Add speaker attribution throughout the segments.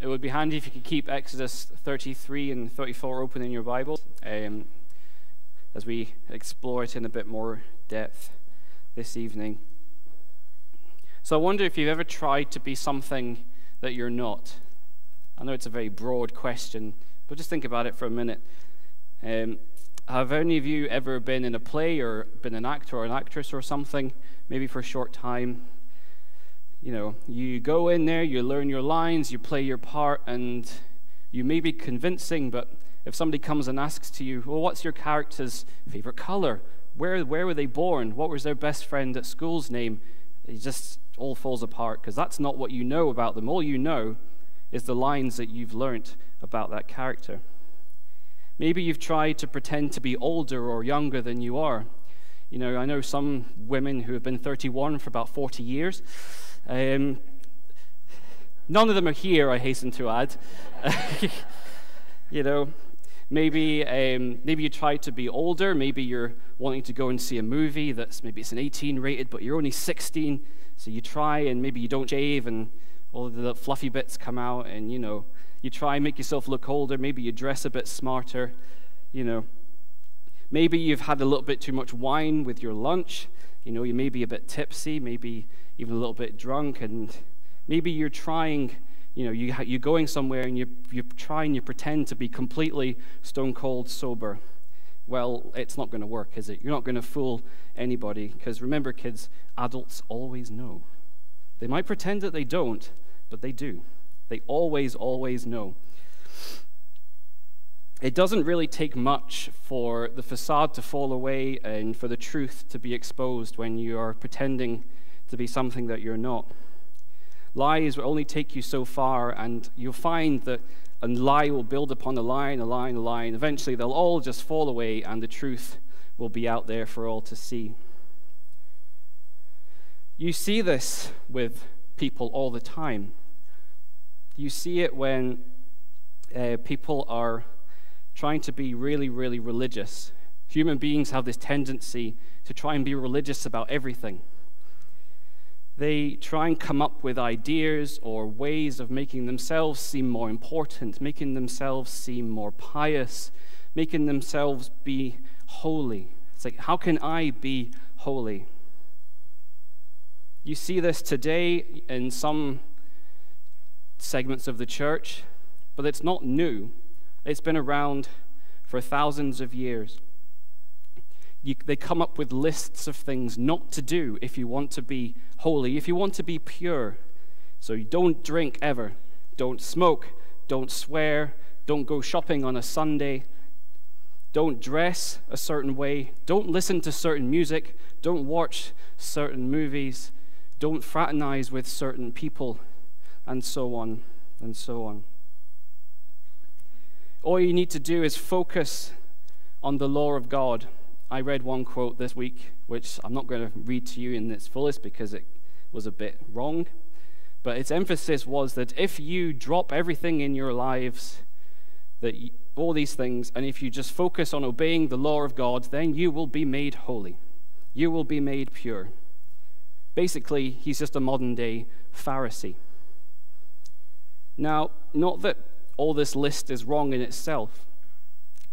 Speaker 1: it would be handy if you could keep Exodus 33 and 34 open in your Bible um, as we explore it in a bit more depth this evening. So I wonder if you've ever tried to be something that you're not. I know it's a very broad question, but just think about it for a minute. Um, have any of you ever been in a play or been an actor or an actress or something, maybe for a short time? You know, you go in there, you learn your lines, you play your part, and you may be convincing, but if somebody comes and asks to you, well, what's your character's favorite color? Where, where were they born? What was their best friend at school's name? It just all falls apart because that's not what you know about them. All you know is the lines that you've learnt about that character. Maybe you've tried to pretend to be older or younger than you are. You know, I know some women who have been 31 for about 40 years. Um, none of them are here, I hasten to add. you know, maybe um, maybe you try to be older. Maybe you're wanting to go and see a movie that's maybe it's an 18 rated, but you're only 16. So you try and maybe you don't shave and all the fluffy bits come out, and you know you try and make yourself look older. Maybe you dress a bit smarter. You know, maybe you've had a little bit too much wine with your lunch. You know, you may be a bit tipsy, maybe even a little bit drunk, and maybe you're trying. You know, you, you're going somewhere and you, you try and you pretend to be completely stone cold sober. Well, it's not going to work, is it? You're not going to fool anybody because remember, kids, adults always know. They might pretend that they don't, but they do. They always, always know. It doesn't really take much for the facade to fall away and for the truth to be exposed when you are pretending to be something that you're not. Lies will only take you so far, and you'll find that a lie will build upon a lie and a lie and a lie, and eventually they'll all just fall away, and the truth will be out there for all to see. You see this with people all the time. You see it when uh, people are trying to be really, really religious. Human beings have this tendency to try and be religious about everything. They try and come up with ideas or ways of making themselves seem more important, making themselves seem more pious, making themselves be holy. It's like, how can I be holy? You see this today in some segments of the church, but it's not new. It's been around for thousands of years. You, they come up with lists of things not to do if you want to be holy, if you want to be pure. So you don't drink ever, don't smoke, don't swear, don't go shopping on a Sunday, don't dress a certain way, don't listen to certain music, don't watch certain movies, don't fraternize with certain people. And so on. And so on. All you need to do is focus on the law of God. I read one quote this week, which I'm not going to read to you in its fullest because it was a bit wrong. But its emphasis was that if you drop everything in your lives, that you, all these things, and if you just focus on obeying the law of God, then you will be made holy. You will be made pure. Basically, he's just a modern day Pharisee. Now, not that all this list is wrong in itself,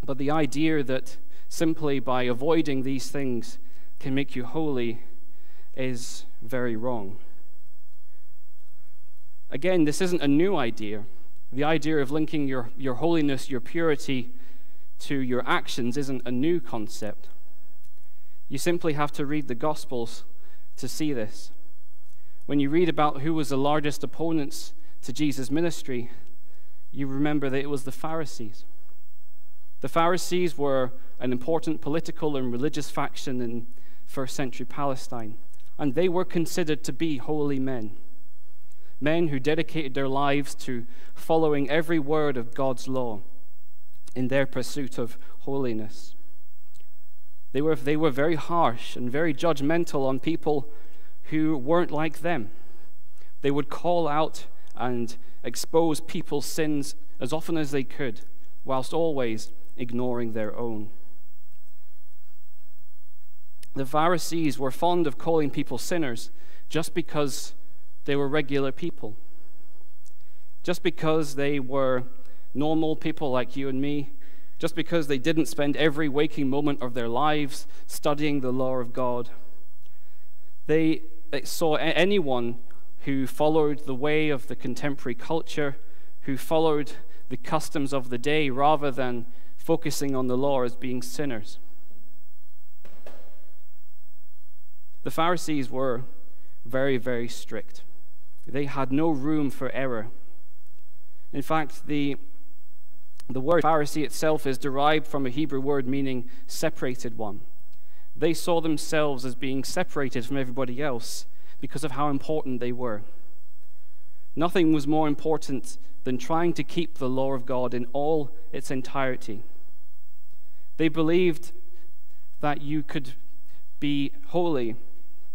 Speaker 1: but the idea that simply by avoiding these things can make you holy is very wrong. Again, this isn't a new idea. The idea of linking your, your holiness, your purity, to your actions isn't a new concept. You simply have to read the Gospels to see this. When you read about who was the largest opponents to Jesus' ministry, you remember that it was the Pharisees. The Pharisees were an important political and religious faction in first century Palestine, and they were considered to be holy men. Men who dedicated their lives to following every word of God's law in their pursuit of holiness. They were, they were very harsh and very judgmental on people who weren't like them. They would call out and expose people's sins as often as they could, whilst always ignoring their own. The Pharisees were fond of calling people sinners just because they were regular people. just because they were normal people like you and me, just because they didn't spend every waking moment of their lives studying the law of God. They, saw anyone who followed the way of the contemporary culture, who followed the customs of the day rather than focusing on the law as being sinners. The Pharisees were very, very strict. They had no room for error. In fact, the, the word Pharisee itself is derived from a Hebrew word meaning separated one. They saw themselves as being separated from everybody else because of how important they were. Nothing was more important than trying to keep the law of God in all its entirety. They believed that you could be holy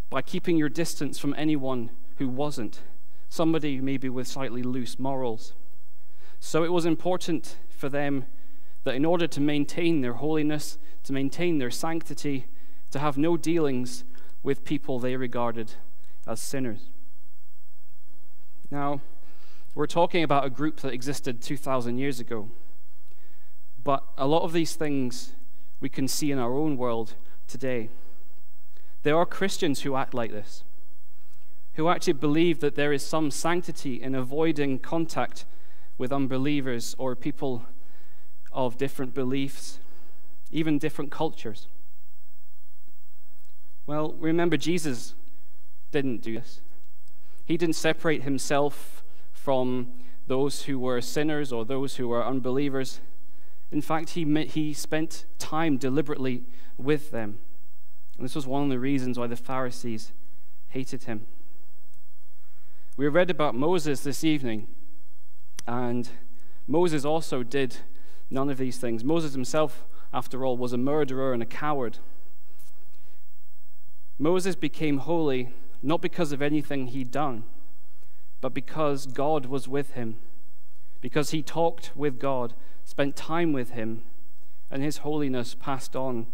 Speaker 1: by keeping your distance from anyone who wasn't, somebody maybe with slightly loose morals. So it was important for them that in order to maintain their holiness, to maintain their sanctity, to have no dealings with people they regarded as sinners. Now, we're talking about a group that existed 2,000 years ago. But a lot of these things we can see in our own world today. There are Christians who act like this, who actually believe that there is some sanctity in avoiding contact with unbelievers or people of different beliefs, even different cultures. Well, remember, Jesus didn't do this. He didn't separate himself from those who were sinners or those who were unbelievers. In fact, he, he spent time deliberately with them. And this was one of the reasons why the Pharisees hated him. We read about Moses this evening, and Moses also did none of these things. Moses himself, after all, was a murderer and a coward. Moses became holy not because of anything he'd done, but because God was with him, because he talked with God, spent time with him, and his holiness passed on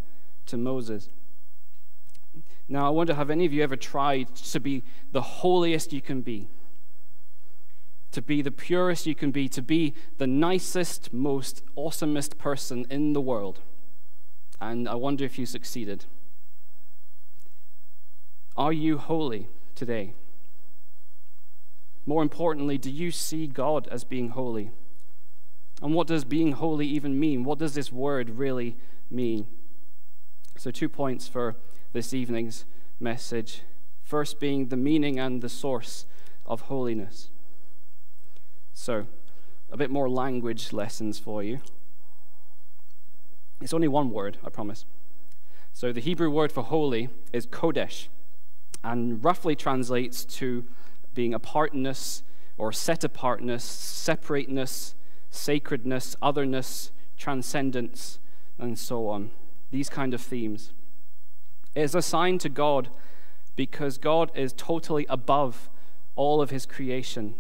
Speaker 1: to Moses. Now, I wonder have any of you ever tried to be the holiest you can be? To be the purest you can be, to be the nicest, most awesomest person in the world. And I wonder if you succeeded. Are you holy today? More importantly, do you see God as being holy? And what does being holy even mean? What does this word really mean? So, two points for this evening's message. First, being the meaning and the source of holiness. So, a bit more language lessons for you. It's only one word, I promise. So, the Hebrew word for holy is kodesh and roughly translates to being apartness or set apartness, separateness, sacredness, otherness, transcendence, and so on. These kind of themes. It is assigned to God because God is totally above all of his creation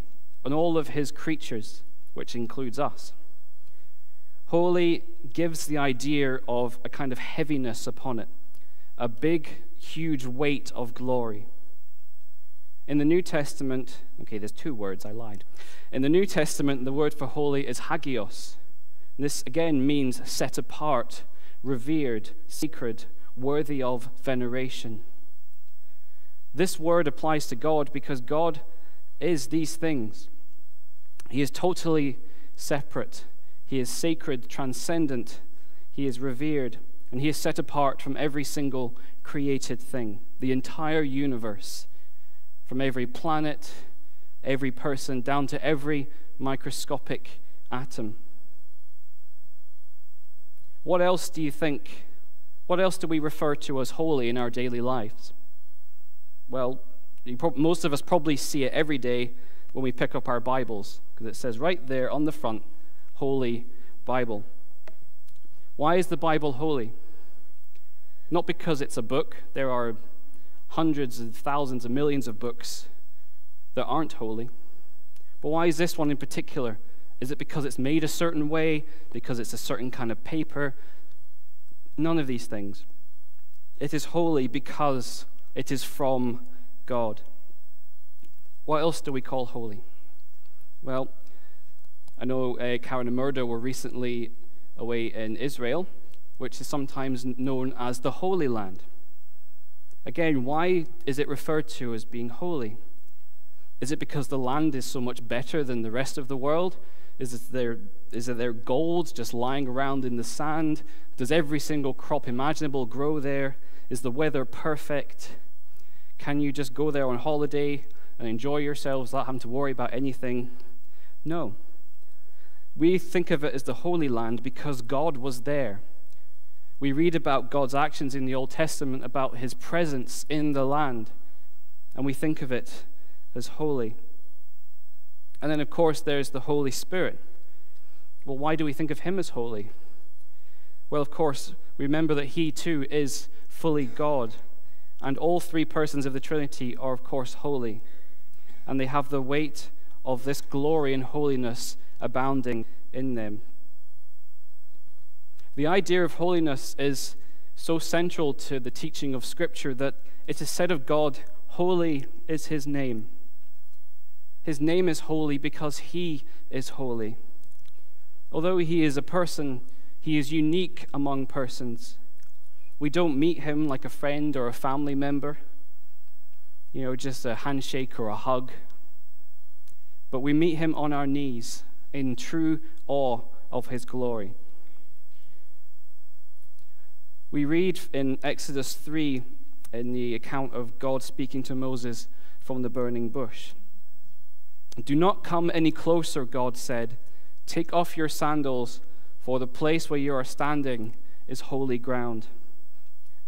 Speaker 1: and all of his creatures, which includes us. Holy gives the idea of a kind of heaviness upon it, a big huge weight of glory. In the New Testament, okay, there's two words, I lied. In the New Testament, the word for holy is hagios. This again means set apart, revered, sacred, worthy of veneration. This word applies to God because God is these things. He is totally separate, He is sacred, transcendent, He is revered, and He is set apart from every single created thing, the entire universe, from every planet, every person, down to every microscopic atom. What else do you think? What else do we refer to as holy in our daily lives? Well, most of us probably see it every day when we pick up our Bibles, because it says right there on the front, Holy Bible. Why is the Bible holy? Not because it's a book, there are hundreds of thousands of millions of books that aren't holy. But why is this one in particular? Is it because it's made a certain way? Because it's a certain kind of paper? None of these things. It is holy because it is from God. What else do we call holy? Well, I know uh, Karen and Murdo were recently away in Israel, which is sometimes known as the Holy Land. Again, why is it referred to as being holy? Is it because the land is so much better than the rest of the world? Is it there, is it there gold just lying around in the sand? Does every single crop imaginable grow there? Is the weather perfect? Can you just go there on holiday and enjoy yourselves without having to worry about anything? No. We think of it as the Holy Land because God was there. We read about God's actions in the Old Testament, about his presence in the land, and we think of it as holy. And then, of course, there's the Holy Spirit. Well, why do we think of him as holy? Well, of course, remember that he too is fully God, and all three persons of the Trinity are, of course, holy, and they have the weight of this glory and holiness abounding in them. The idea of holiness is so central to the teaching of Scripture that it is said of God, Holy is his name. His name is holy because he is holy. Although he is a person, he is unique among persons. We don't meet him like a friend or a family member, you know, just a handshake or a hug. But we meet him on our knees in true awe of his glory. We read in Exodus 3 in the account of God speaking to Moses from the burning bush. Do not come any closer, God said. Take off your sandals, for the place where you are standing is holy ground.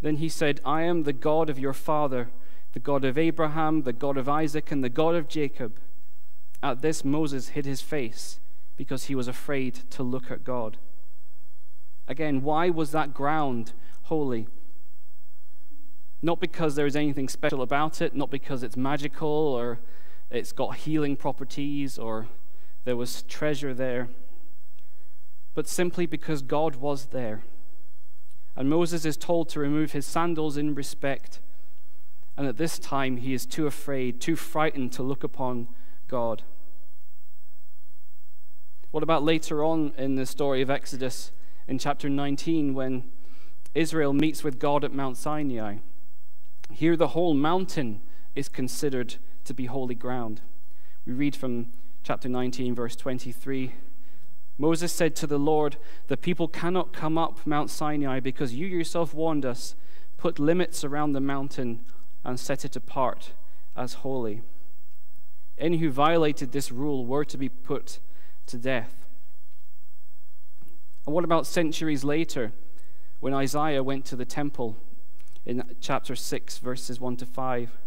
Speaker 1: Then he said, I am the God of your father, the God of Abraham, the God of Isaac, and the God of Jacob. At this, Moses hid his face because he was afraid to look at God. Again, why was that ground holy. Not because there is anything special about it, not because it's magical or it's got healing properties or there was treasure there, but simply because God was there. And Moses is told to remove his sandals in respect. And at this time, he is too afraid, too frightened to look upon God. What about later on in the story of Exodus in chapter 19 when Israel meets with God at Mount Sinai. Here, the whole mountain is considered to be holy ground. We read from chapter 19, verse 23. Moses said to the Lord, The people cannot come up Mount Sinai because you yourself warned us. Put limits around the mountain and set it apart as holy. Any who violated this rule were to be put to death. And what about centuries later? When Isaiah went to the temple in chapter 6, verses 1 to 5.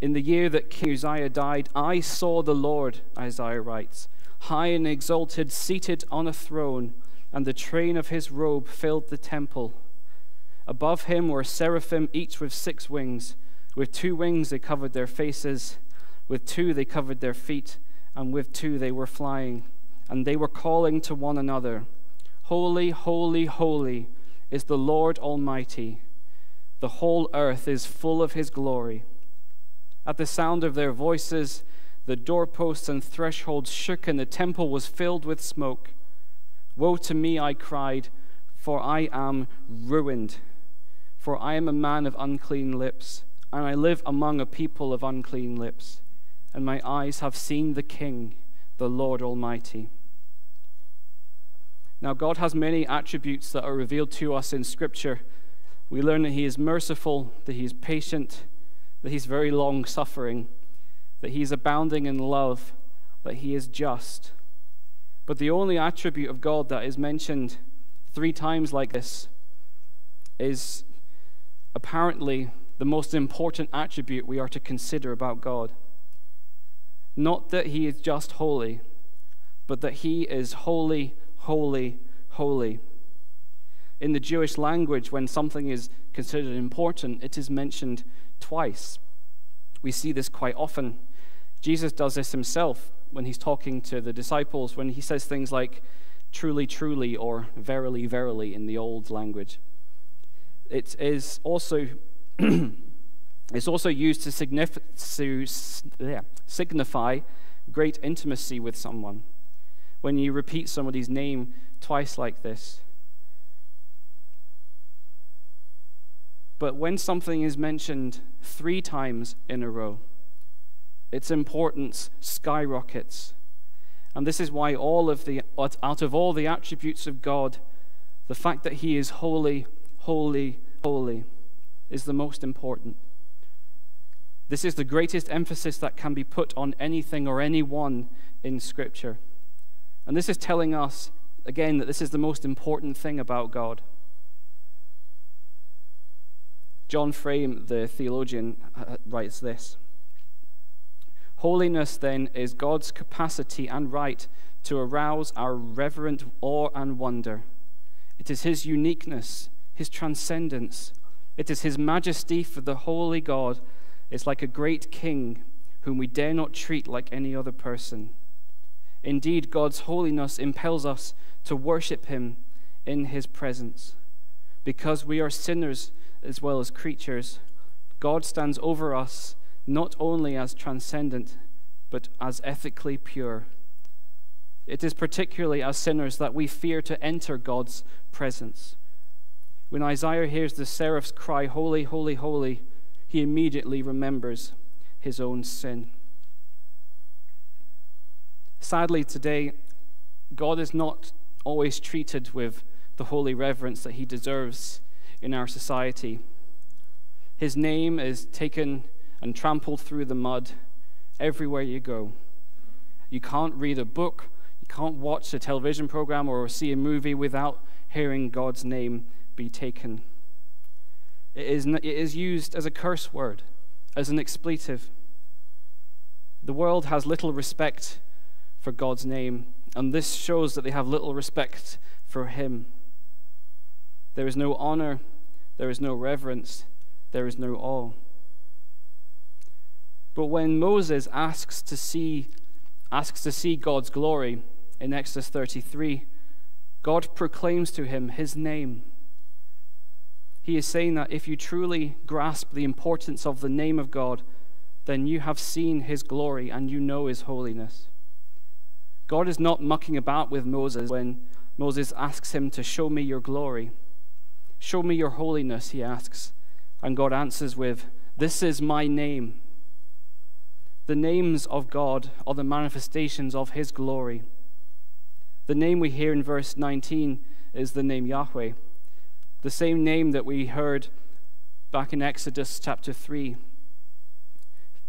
Speaker 1: In the year that King Uzziah died, I saw the Lord, Isaiah writes, high and exalted, seated on a throne, and the train of his robe filled the temple. Above him were seraphim, each with six wings. With two wings they covered their faces, with two they covered their feet, and with two they were flying. And they were calling to one another, Holy, holy, holy is the Lord Almighty. The whole earth is full of his glory. At the sound of their voices, the doorposts and thresholds shook, and the temple was filled with smoke. Woe to me, I cried, for I am ruined. For I am a man of unclean lips, and I live among a people of unclean lips, and my eyes have seen the King, the Lord Almighty. Now, God has many attributes that are revealed to us in Scripture. We learn that He is merciful, that He is patient, that He's very long suffering, that He is abounding in love, that He is just. But the only attribute of God that is mentioned three times like this is apparently the most important attribute we are to consider about God. Not that He is just holy, but that He is holy holy, holy. In the Jewish language, when something is considered important, it is mentioned twice. We see this quite often. Jesus does this himself when he's talking to the disciples, when he says things like, truly, truly, or verily, verily in the old language. It is also. it's also used to, signif- to yeah, signify great intimacy with someone. When you repeat somebody's name twice like this. But when something is mentioned three times in a row, its importance skyrockets. And this is why all of the out of all the attributes of God, the fact that he is holy, holy, holy is the most important. This is the greatest emphasis that can be put on anything or anyone in Scripture. And this is telling us, again, that this is the most important thing about God. John Frame, the theologian, uh, writes this Holiness, then, is God's capacity and right to arouse our reverent awe and wonder. It is His uniqueness, His transcendence. It is His majesty for the holy God is like a great king whom we dare not treat like any other person. Indeed, God's holiness impels us to worship Him in His presence. Because we are sinners as well as creatures, God stands over us not only as transcendent, but as ethically pure. It is particularly as sinners that we fear to enter God's presence. When Isaiah hears the seraphs cry, Holy, holy, holy, he immediately remembers his own sin. Sadly, today, God is not always treated with the holy reverence that he deserves in our society. His name is taken and trampled through the mud everywhere you go. You can't read a book, you can't watch a television program or see a movie without hearing God's name be taken. It is, it is used as a curse word, as an expletive. The world has little respect for God's name, and this shows that they have little respect for Him. There is no honor, there is no reverence, there is no awe. But when Moses asks to see, asks to see God's glory in Exodus 33, God proclaims to him his name. He is saying that if you truly grasp the importance of the name of God, then you have seen his glory and you know his holiness. God is not mucking about with Moses when Moses asks him to show me your glory. Show me your holiness, he asks. And God answers with, This is my name. The names of God are the manifestations of his glory. The name we hear in verse 19 is the name Yahweh the same name that we heard back in Exodus chapter 3,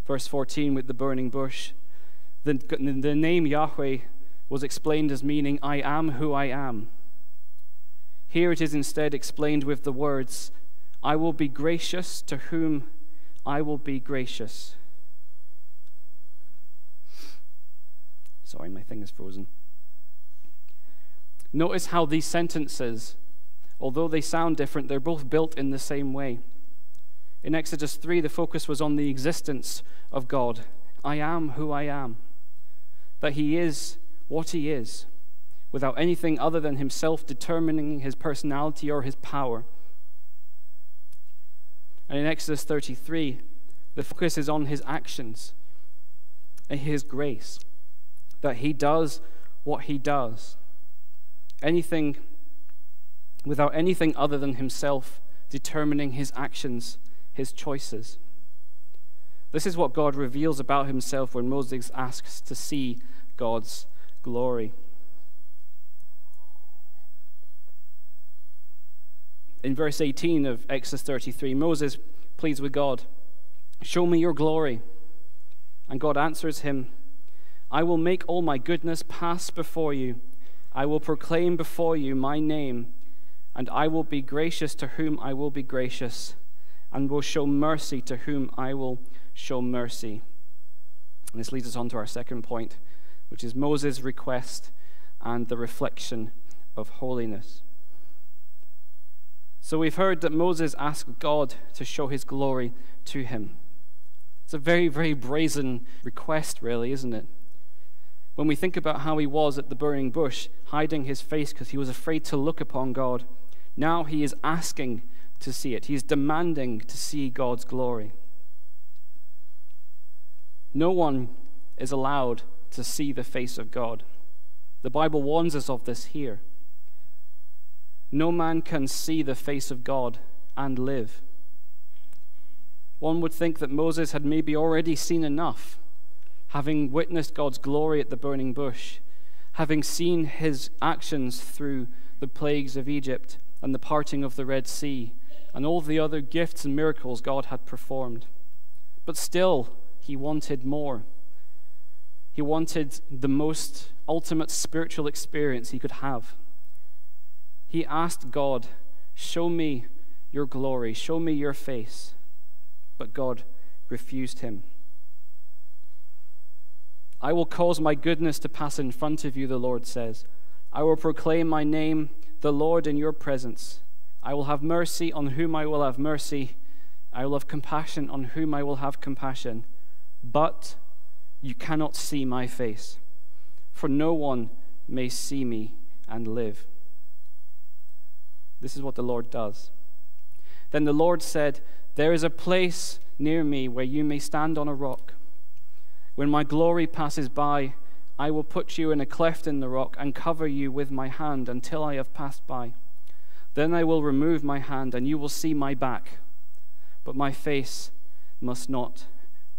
Speaker 1: verse 14, with the burning bush. The, the name Yahweh was explained as meaning, I am who I am. Here it is instead explained with the words, I will be gracious to whom I will be gracious. Sorry, my thing is frozen. Notice how these sentences Although they sound different, they're both built in the same way. In Exodus 3, the focus was on the existence of God. I am who I am. That He is what He is, without anything other than Himself determining His personality or His power. And in Exodus 33, the focus is on His actions and His grace. That He does what He does. Anything without anything other than himself determining his actions, his choices. This is what God reveals about himself when Moses asks to see God's glory. In verse 18 of Exodus 33, Moses pleads with God, Show me your glory. And God answers him, I will make all my goodness pass before you. I will proclaim before you my name and I will be gracious to whom I will be gracious, and will show mercy to whom I will show mercy. And this leads us on to our second point, which is Moses' request and the reflection of holiness. So we've heard that Moses asked God to show his glory to him. It's a very, very brazen request, really, isn't it? When we think about how he was at the burning bush, hiding his face because he was afraid to look upon God now he is asking to see it, he is demanding to see God's glory. No one is allowed to see the face of God. The Bible warns us of this here. No man can see the face of God and live. One would think that Moses had maybe already seen enough, having witnessed God's glory at the burning bush, having seen his actions through the plagues of Egypt and the parting of the Red Sea, and all the other gifts and miracles God had performed. But still, he wanted more. He wanted the most ultimate spiritual experience he could have. He asked God, Show me your glory, show me your face. But God refused him. I will cause my goodness to pass in front of you, the Lord says. I will proclaim my name, the Lord, in your presence. I will have mercy on whom I will have mercy. I will have compassion on whom I will have compassion. But you cannot see my face, for no one may see me and live. This is what the Lord does. Then the Lord said, There is a place near me where you may stand on a rock. When my glory passes by, I will put you in a cleft in the rock and cover you with my hand until I have passed by. Then I will remove my hand, and you will see my back, but my face must not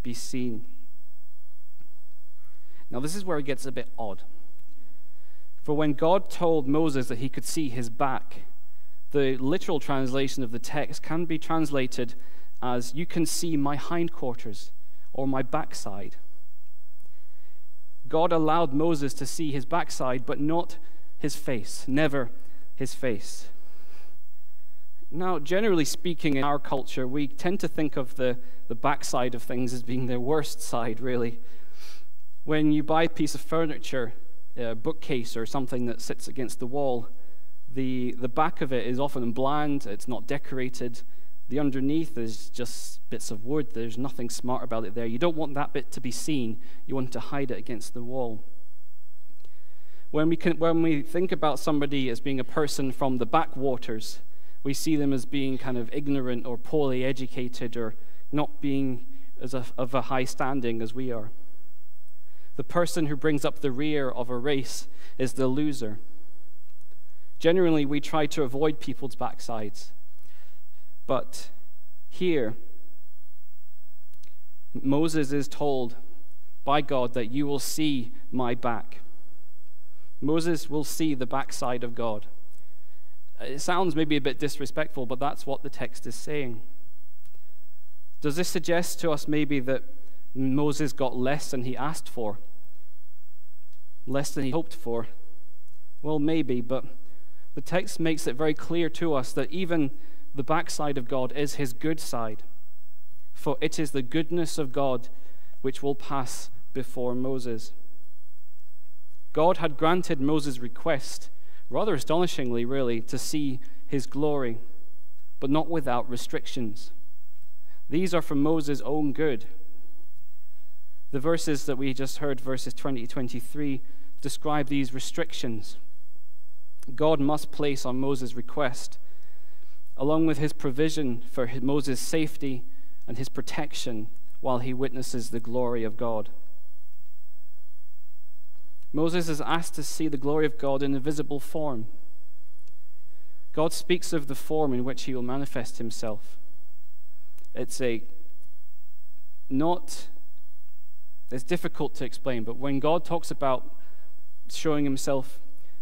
Speaker 1: be seen. Now, this is where it gets a bit odd. For when God told Moses that he could see his back, the literal translation of the text can be translated as, You can see my hindquarters or my backside. God allowed Moses to see his backside, but not his face, never his face. Now, generally speaking, in our culture, we tend to think of the, the backside of things as being the worst side, really. When you buy a piece of furniture, a bookcase or something that sits against the wall, the, the back of it is often bland, it's not decorated. The underneath is just bits of wood, there's nothing smart about it there. You don't want that bit to be seen, you want to hide it against the wall. When we, can, when we think about somebody as being a person from the backwaters, we see them as being kind of ignorant or poorly educated or not being as a, of a high standing as we are. The person who brings up the rear of a race is the loser. Generally, we try to avoid people's backsides. But here, Moses is told by God that you will see my back. Moses will see the backside of God. It sounds maybe a bit disrespectful, but that's what the text is saying. Does this suggest to us maybe that Moses got less than he asked for? Less than he hoped for? Well, maybe, but the text makes it very clear to us that even the backside of God is his good side. For it is the goodness of God which will pass before Moses. God had granted Moses' request, rather astonishingly, really, to see his glory, but not without restrictions. These are for Moses' own good. The verses that we just heard, verses 20 to 23, describe these restrictions. God must place on Moses' request, along with his provision for Moses' safety and his protection while he witnesses the glory of God. Moses is asked to see the glory of God in a visible form. God speaks of the form in which he will manifest himself. It's a not, it's difficult to explain, but when God talks about showing himself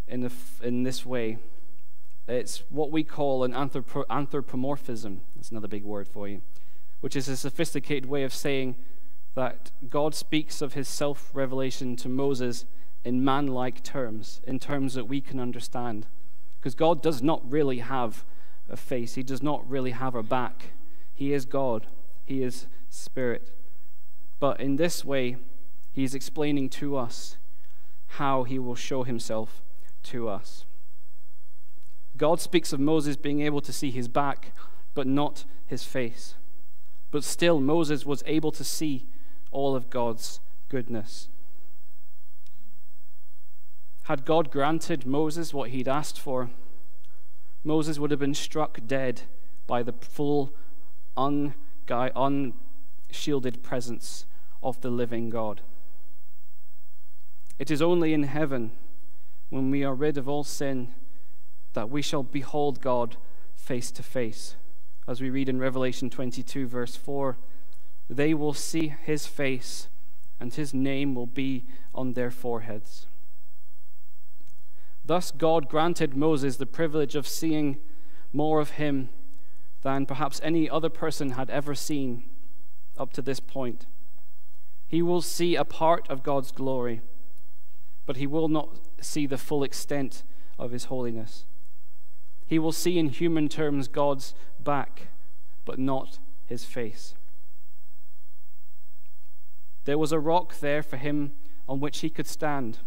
Speaker 1: in, the, in this way. It's what we call an anthropo- anthropomorphism. That's another big word for you, which is a sophisticated way of saying that God speaks of his self revelation to Moses in man like terms, in terms that we can understand. Because God does not really have a face, He does not really have a back. He is God, He is Spirit. But in this way, He is explaining to us how He will show Himself to us. God speaks of Moses being able to see his back, but not his face. But still, Moses was able to see all of God's goodness. Had God granted Moses what he'd asked for, Moses would have been struck dead by the full, unshielded presence of the living God. It is only in heaven when we are rid of all sin, that we shall behold God face to face. As we read in Revelation 22, verse 4, they will see his face, and his name will be on their foreheads. Thus, God granted Moses the privilege of seeing more of him than perhaps any other person had ever seen up to this point. He will see a part of God's glory, but he will not see the full extent of his holiness. He will see in human terms God's back, but not his face. There was a rock there for him on which he could stand.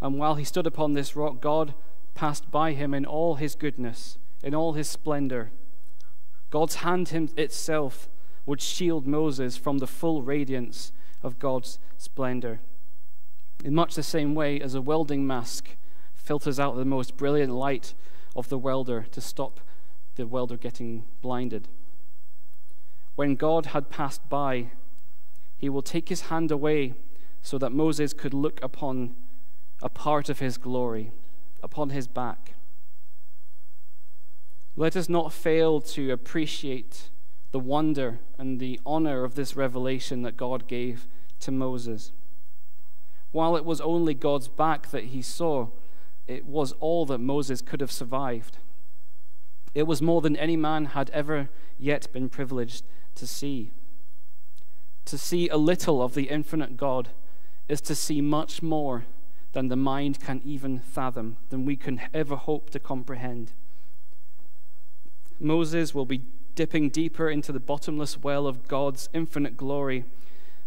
Speaker 1: And while he stood upon this rock, God passed by him in all his goodness, in all his splendor. God's hand itself would shield Moses from the full radiance of God's splendor. In much the same way as a welding mask filters out the most brilliant light of the welder to stop the welder getting blinded. When God had passed by, he will take his hand away so that Moses could look upon a part of his glory, upon his back. Let us not fail to appreciate the wonder and the honor of this revelation that God gave to Moses. While it was only God's back that he saw, it was all that Moses could have survived. It was more than any man had ever yet been privileged to see. To see a little of the infinite God is to see much more than the mind can even fathom, than we can ever hope to comprehend. Moses will be dipping deeper into the bottomless well of God's infinite glory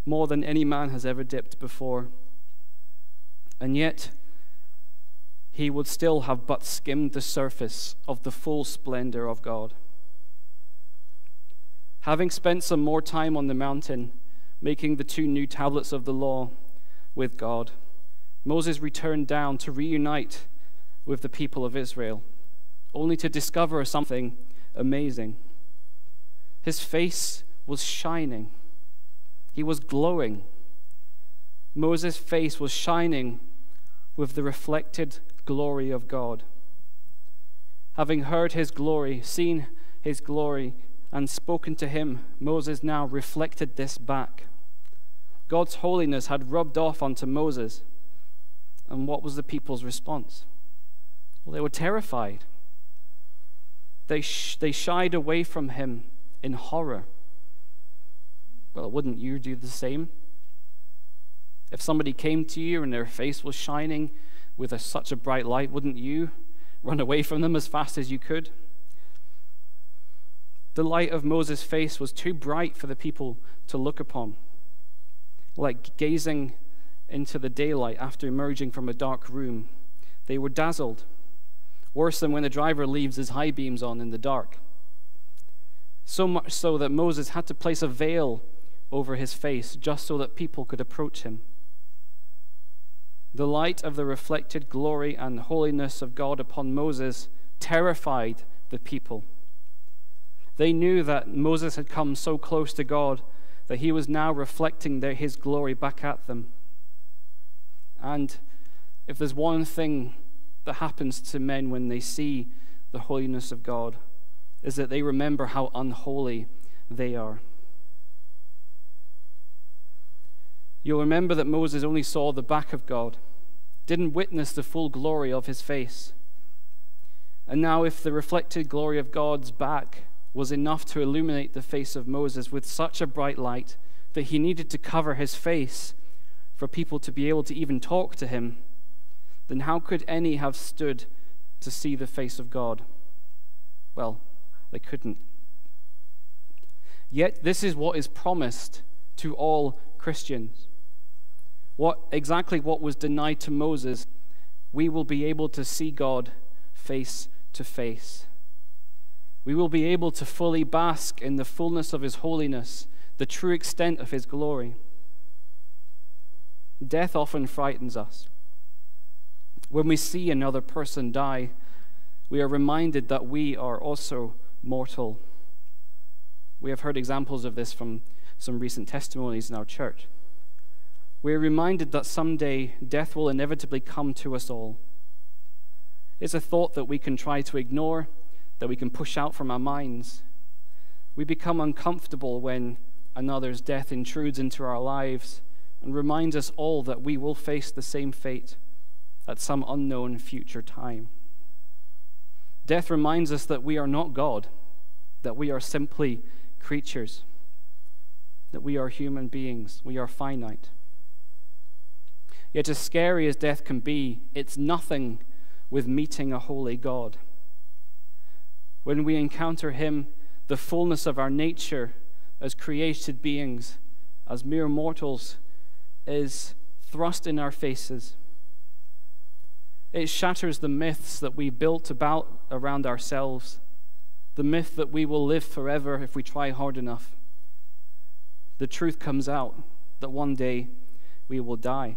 Speaker 1: more than any man has ever dipped before. And yet, he would still have but skimmed the surface of the full splendor of God. Having spent some more time on the mountain, making the two new tablets of the law with God, Moses returned down to reunite with the people of Israel, only to discover something amazing. His face was shining, he was glowing. Moses' face was shining with the reflected glory of God. Having heard his glory, seen his glory, and spoken to him, Moses now reflected this back. God's holiness had rubbed off onto Moses. And what was the people's response? Well, they were terrified. They, sh- they shied away from him in horror. Well, wouldn't you do the same? If somebody came to you and their face was shining with a, such a bright light, wouldn't you run away from them as fast as you could? The light of Moses' face was too bright for the people to look upon, like gazing into the daylight after emerging from a dark room. They were dazzled, worse than when the driver leaves his high beams on in the dark. So much so that Moses had to place a veil over his face just so that people could approach him. The light of the reflected glory and holiness of God upon Moses terrified the people. They knew that Moses had come so close to God that he was now reflecting their, his glory back at them. And if there's one thing that happens to men when they see the holiness of God, is that they remember how unholy they are. You'll remember that Moses only saw the back of God, didn't witness the full glory of his face. And now, if the reflected glory of God's back was enough to illuminate the face of Moses with such a bright light that he needed to cover his face for people to be able to even talk to him, then how could any have stood to see the face of God? Well, they couldn't. Yet, this is what is promised to all Christians what exactly what was denied to Moses, we will be able to see God face to face. We will be able to fully bask in the fullness of his holiness, the true extent of his glory. Death often frightens us. When we see another person die, we are reminded that we are also mortal. We have heard examples of this from some recent testimonies in our church. we're reminded that someday death will inevitably come to us all. It's a thought that we can try to ignore, that we can push out from our minds. We become uncomfortable when another's death intrudes into our lives and reminds us all that we will face the same fate at some unknown future time. Death reminds us that we are not God, that we are simply creatures, that we are human beings, we are finite. Yet, as scary as death can be, it's nothing with meeting a holy God. When we encounter Him, the fullness of our nature as created beings, as mere mortals, is thrust in our faces. It shatters the myths that we built about around ourselves, the myth that we will live forever if we try hard enough. The truth comes out that one day we will die.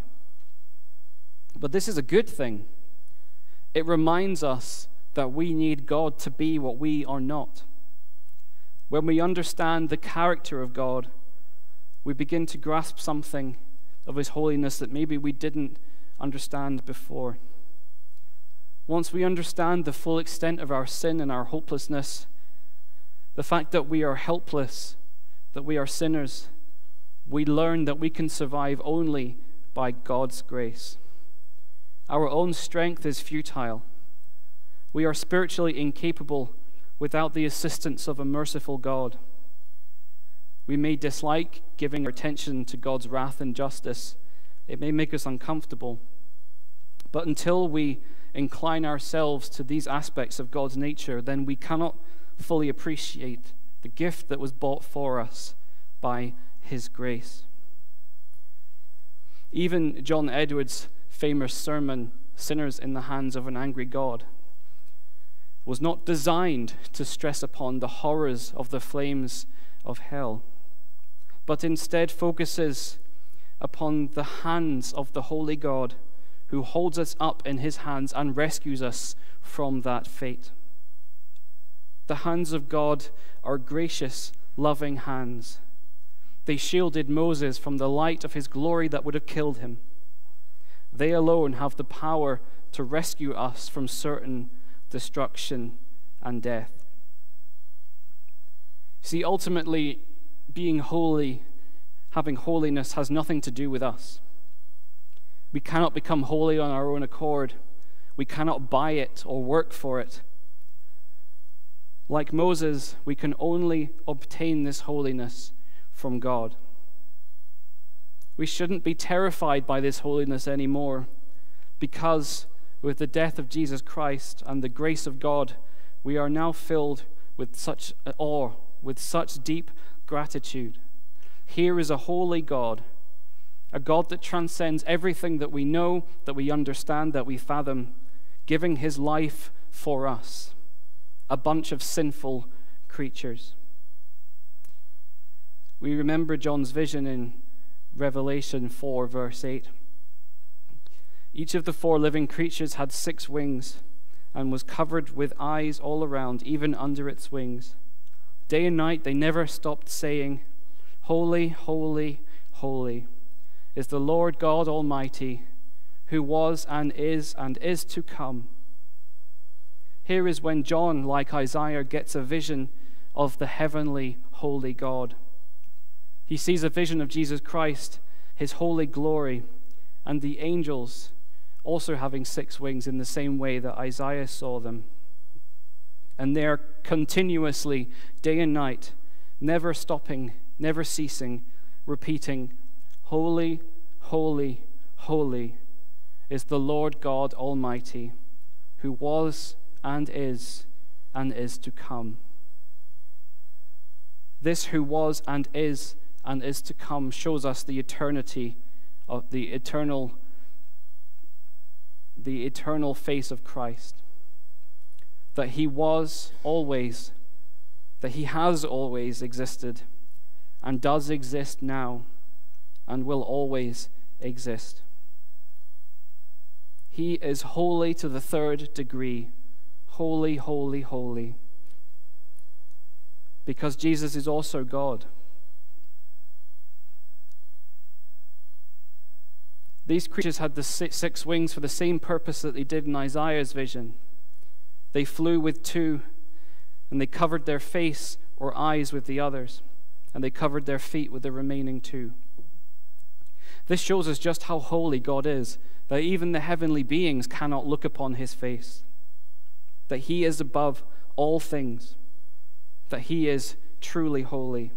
Speaker 1: But this is a good thing. It reminds us that we need God to be what we are not. When we understand the character of God, we begin to grasp something of His holiness that maybe we didn't understand before. Once we understand the full extent of our sin and our hopelessness, the fact that we are helpless, that we are sinners, we learn that we can survive only by God's grace. Our own strength is futile. We are spiritually incapable without the assistance of a merciful God. We may dislike giving our attention to God's wrath and justice. It may make us uncomfortable. But until we incline ourselves to these aspects of God's nature, then we cannot fully appreciate the gift that was bought for us by His grace. Even John Edwards famous sermon, Sinners in the Hands of an Angry God, was not designed to stress upon the horrors of the flames of hell, but instead focuses upon the hands of the Holy God who holds us up in his hands and rescues us from that fate. The hands of God are gracious, loving hands. They shielded Moses from the light of his glory that would have killed him. They alone have the power to rescue us from certain destruction and death. See, ultimately, being holy, having holiness, has nothing to do with us. We cannot become holy on our own accord. We cannot buy it or work for it. Like Moses, we can only obtain this holiness from God. We shouldn't be terrified by this holiness anymore because with the death of Jesus Christ and the grace of God, we are now filled with such awe, with such deep gratitude. Here is a holy God, a God that transcends everything that we know, that we understand, that we fathom, giving his life for us, a bunch of sinful creatures. We remember John's vision in Revelation 4, verse 8. Each of the four living creatures had six wings and was covered with eyes all around, even under its wings. Day and night they never stopped saying, Holy, holy, holy is the Lord God Almighty, who was and is and is to come. Here is when John, like Isaiah, gets a vision of the heavenly, holy God. He sees a vision of Jesus Christ, his holy glory, and the angels also having six wings in the same way that Isaiah saw them. And they're continuously, day and night, never stopping, never ceasing, repeating, Holy, holy, holy is the Lord God Almighty, who was and is and is to come. This who was and is and is to come shows us the eternity of the eternal the eternal face of Christ that he was always that he has always existed and does exist now and will always exist. He is holy to the third degree. Holy holy holy. Because Jesus is also God. These creatures had the six wings for the same purpose that they did in Isaiah's vision. They flew with two, and they covered their face or eyes with the others, and they covered their feet with the remaining two. This shows us just how holy God is, that even the heavenly beings cannot look upon his face, that he is above all things, that he is truly holy.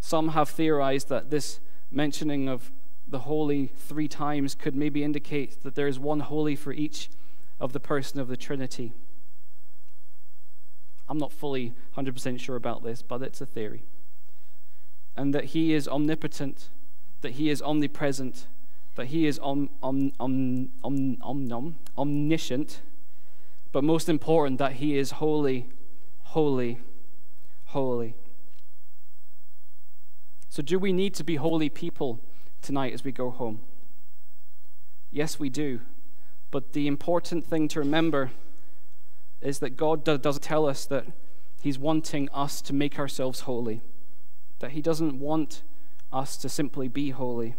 Speaker 1: Some have theorized that this mentioning of the holy three times could maybe indicate that there is one holy for each of the person of the Trinity. I'm not fully 100% sure about this, but it's a theory. And that he is omnipotent, that he is omnipresent, that he is om, om, om, om, om, om, omniscient, but most important, that he is holy, holy, holy. So, do we need to be holy people tonight as we go home? Yes, we do. But the important thing to remember is that God does tell us that He's wanting us to make ourselves holy, that He doesn't want us to simply be holy.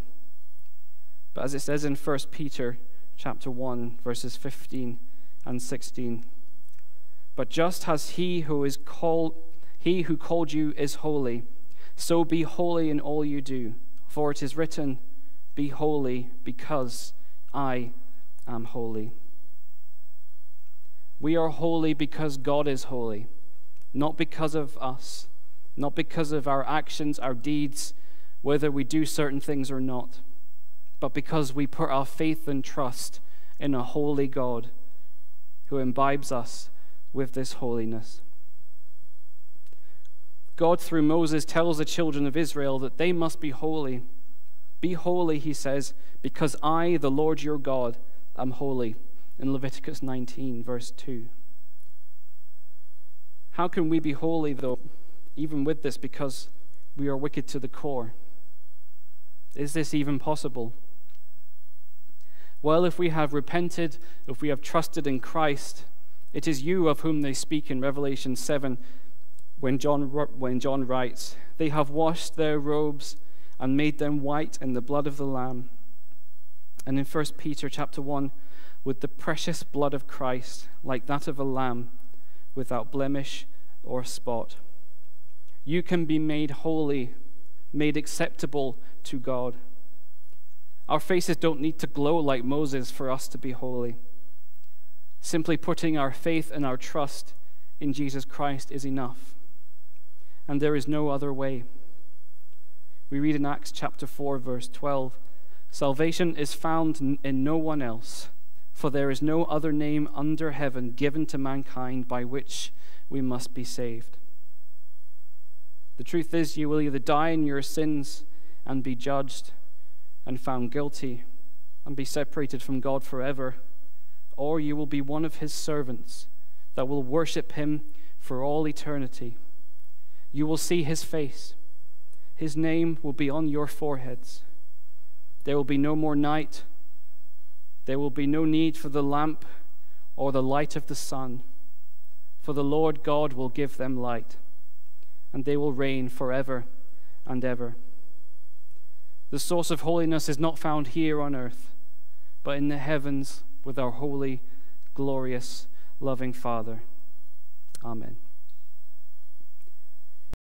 Speaker 1: But as it says in 1 Peter chapter 1 verses 15 and 16, but just as he who is called he who called you is holy, so be holy in all you do, for it is written, Be holy, because I am holy. We are holy because God is holy, not because of us, not because of our actions, our deeds, whether we do certain things or not, but because we put our faith and trust in a holy God who imbibes us with this holiness. God, through Moses, tells the children of Israel that they must be holy. Be holy, he says, because I, the Lord your God, am holy. In Leviticus 19, verse 2. How can we be holy, though, even with this, because we are wicked to the core? Is this even possible? Well, if we have repented, if we have trusted in Christ, it is you of whom they speak in Revelation 7 when John, when John writes, They have washed their robes and made them white in the blood of the Lamb. And in 1 Peter chapter 1, with the precious blood of Christ, like that of a lamb, without blemish or spot. You can be made holy, made acceptable to God. Our faces don't need to glow like Moses for us to be holy. Simply putting our faith and our trust in Jesus Christ is enough and there is no other way. We read in Acts chapter 4, verse 12 Salvation is found in no one else, for there is no other name under heaven given to mankind by which we must be saved. The truth is, you will either die in your sins and be judged and found guilty and be separated from God forever, or you will be one of his servants that will worship him for all eternity. You will see his face. His name will be on your foreheads. There will be no more night. There will be no need for the lamp or the light of the sun, for the Lord God will give them light, and they will reign forever and ever. The source of holiness is not found here on earth, but in the heavens with our holy, glorious, loving Father. Amen.